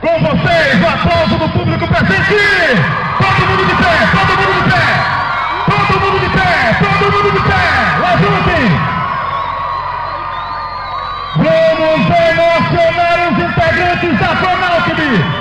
Com vocês, o aplauso do público presente! Todo mundo de pé, todo mundo de pé! Todo mundo de pé, todo mundo de pé! Levantem! Vamos emocionar os integrantes da Pronáutibe!